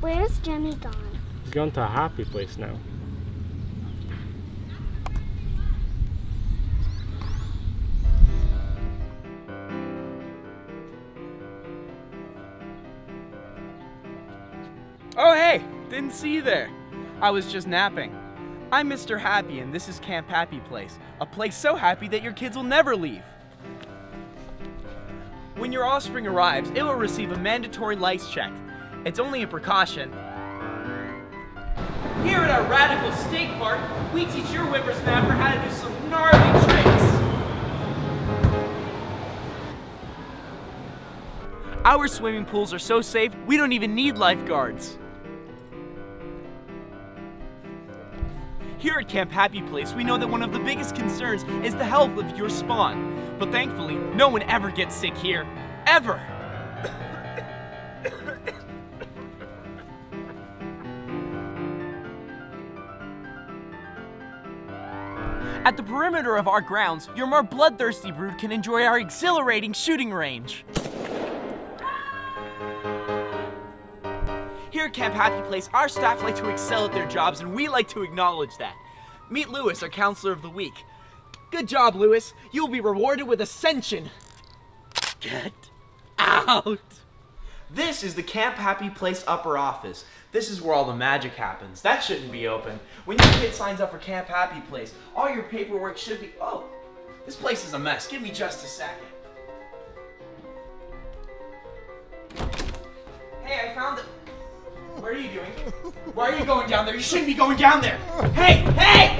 Where's Jimmy gone? He's gone to a happy place now. Oh, hey, didn't see you there. I was just napping. I'm Mr. Happy, and this is Camp Happy Place, a place so happy that your kids will never leave. When your offspring arrives, it will receive a mandatory lice check. It's only a precaution. Here at our Radical State Park, we teach your whippersnapper how to do some gnarly tricks. Our swimming pools are so safe, we don't even need lifeguards. Here at Camp Happy Place, we know that one of the biggest concerns is the health of your spawn. But thankfully, no one ever gets sick here. Ever! At the perimeter of our grounds, your more bloodthirsty brood can enjoy our exhilarating shooting range. Here at Camp Happy Place, our staff like to excel at their jobs, and we like to acknowledge that. Meet Lewis, our counselor of the week. Good job, Lewis. You'll be rewarded with ascension. Get out. This is the Camp Happy Place upper office. This is where all the magic happens. That shouldn't be open. When your kid signs up for Camp Happy Place, all your paperwork should be. Oh, this place is a mess. Give me just a second. Hey, I found it. What are you doing? Why are you going down there? You shouldn't be going down there. Hey, hey!